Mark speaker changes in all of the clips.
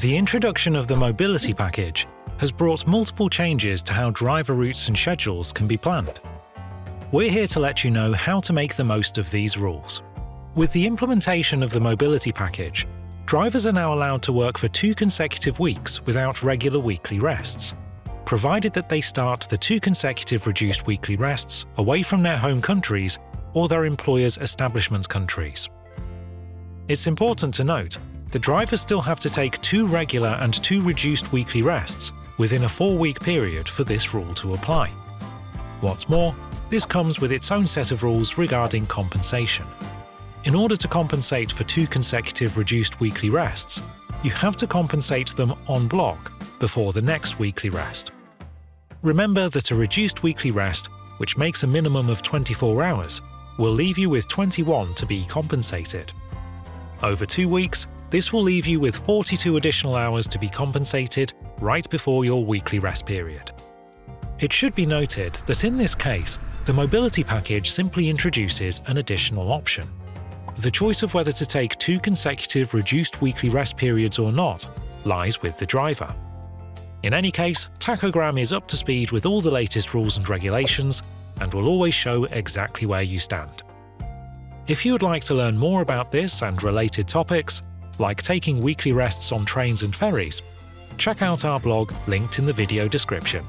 Speaker 1: The introduction of the mobility package has brought multiple changes to how driver routes and schedules can be planned. We're here to let you know how to make the most of these rules. With the implementation of the mobility package, drivers are now allowed to work for two consecutive weeks without regular weekly rests, provided that they start the two consecutive reduced weekly rests away from their home countries or their employer's establishment countries. It's important to note that drivers still have to take two regular and two reduced weekly rests within a four-week period for this rule to apply. What's more, this comes with its own set of rules regarding compensation. In order to compensate for two consecutive reduced weekly rests, you have to compensate them en bloc before the next weekly rest. Remember that a reduced weekly rest, which makes a minimum of 24 hours, will leave you with 21 to be compensated. Over two weeks, this will leave you with 42 additional hours to be compensated right before your weekly rest period. It should be noted that in this case, the mobility package simply introduces an additional option. The choice of whether to take two consecutive reduced weekly rest periods or not lies with the driver. In any case, Tachogram is up to speed with all the latest rules and regulations and will always show exactly where you stand. If you would like to learn more about this and related topics, like taking weekly rests on trains and ferries, check out our blog linked in the video description.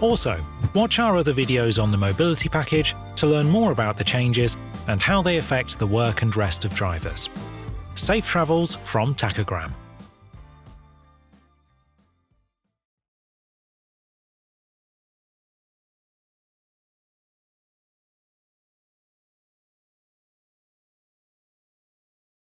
Speaker 1: Also, watch our other videos on the mobility package to learn more about the changes and how they affect the work and rest of drivers. Safe travels from Tachogram.